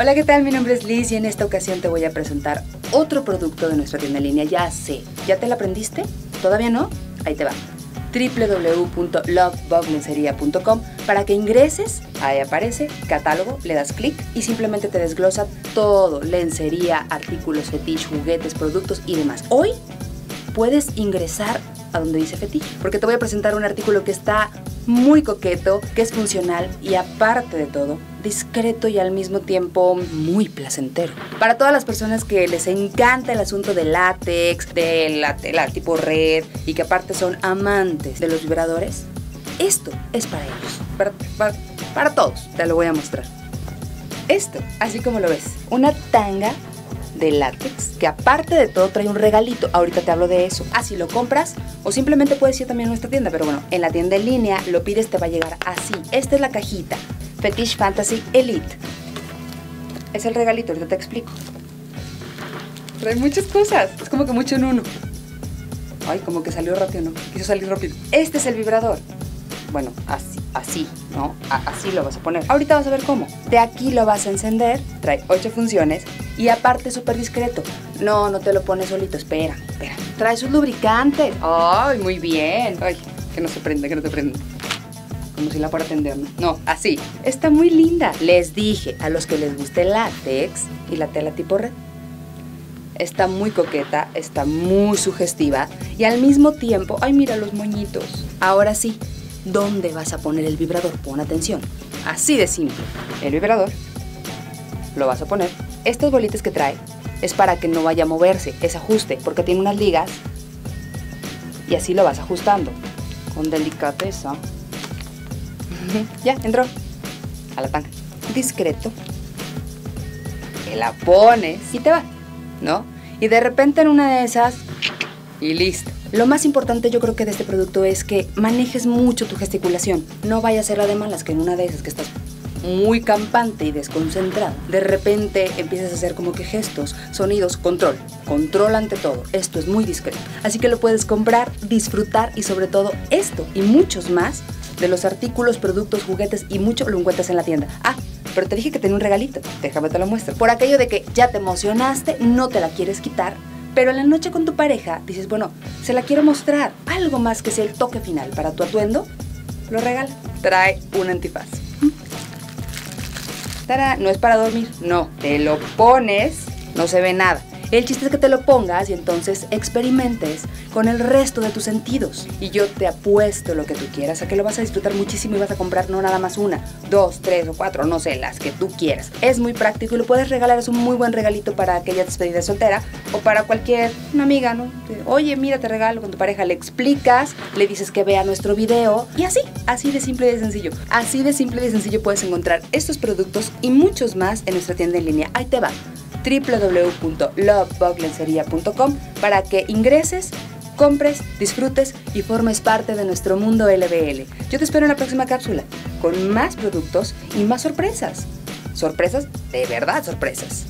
Hola, ¿qué tal? Mi nombre es Liz y en esta ocasión te voy a presentar otro producto de nuestra tienda en línea. Ya sé, ¿ya te la aprendiste? ¿Todavía no? Ahí te va www.lovebuglencería.com para que ingreses, ahí aparece, catálogo, le das clic y simplemente te desglosa todo, lencería, artículos, fetiche, juguetes, productos y demás. Hoy puedes ingresar a donde dice fetiche, porque te voy a presentar un artículo que está muy coqueto, que es funcional y aparte de todo, discreto y al mismo tiempo muy placentero. Para todas las personas que les encanta el asunto del látex, de la tela tipo red y que aparte son amantes de los vibradores, esto es para ellos, para, todos, te lo voy a mostrar. Esto, así como lo ves, una tanga de látex, que aparte de todo trae un regalito. Ahorita te hablo de eso. Así lo compras o simplemente puedes ir también a nuestra tienda, pero bueno, en la tienda en línea lo pides, te va a llegar así. Esta es la cajita. Fetish Fantasy Elite. Es el regalito, ahorita te explico. Trae muchas cosas. Es como que mucho en uno. Ay, como que salió rápido, ¿no? Quiso salir rápido. Este es el vibrador. Bueno, así, así, ¿no? así lo vas a poner. Ahorita vas a ver cómo. De aquí lo vas a encender. Trae ocho funciones y aparte súper discreto. No, no te lo pones solito, espera, espera. Trae sus lubricantes. Ay, muy bien. Ay, que no se prenda, que no se prenda. Como si la fuera a. No, así. Está muy linda. Les dije a los que les guste el látex y la tela tipo red. Está muy coqueta, está muy sugestiva y al mismo tiempo, ay mira los moñitos. Ahora sí, ¿dónde vas a poner el vibrador? Pon atención. Así de simple. El vibrador lo vas a poner estos bolitas que trae es para que no vaya a moverse, es ajuste, porque tiene unas ligas y así lo vas ajustando con delicadeza. ya, entró a la tanga. Discreto. Te la pones y te va, ¿no? Y de repente en una de esas y listo. Lo más importante yo creo que de este producto es que manejes mucho tu gesticulación. No vaya a ser la de malas que en una de esas que estás muy campante y desconcentrado, de repente empiezas a hacer como que gestos, sonidos, control, control ante todo. Esto es muy discreto. Así que lo puedes comprar, disfrutar y sobre todo esto y muchos más de los artículos, productos, juguetes y mucho lo encuentras en la tienda. Ah, pero te dije que tenía un regalito. Déjame te lo muestro. Por aquello de que ya te emocionaste, no te la quieres quitar, pero en la noche con tu pareja dices, bueno, se la quiero mostrar. Algo más que sea el toque final para tu atuendo, lo regala. Trae un antifaz no es para dormir, no, te lo pones, no se ve nada. El chiste es que te lo pongas y entonces experimentes con el resto de tus sentidos. Y yo te apuesto lo que tú quieras a que lo vas a disfrutar muchísimo y vas a comprar no nada más una, dos, tres o cuatro, no sé, las que tú quieras. Es muy práctico y lo puedes regalar, es un muy buen regalito para aquella despedida soltera o para cualquier una amiga, ¿no? Oye, mira, te regalo con tu pareja, le explicas, le dices que vea nuestro video y así, así de simple y de sencillo. Así de simple y de sencillo puedes encontrar estos productos y muchos más en nuestra tienda en línea. Ahí te va www.lovebuglenceria.com para que ingreses, compres, disfrutes y formes parte de nuestro mundo LBL. Yo te espero en la próxima cápsula con más productos y más sorpresas. Sorpresas, de verdad sorpresas.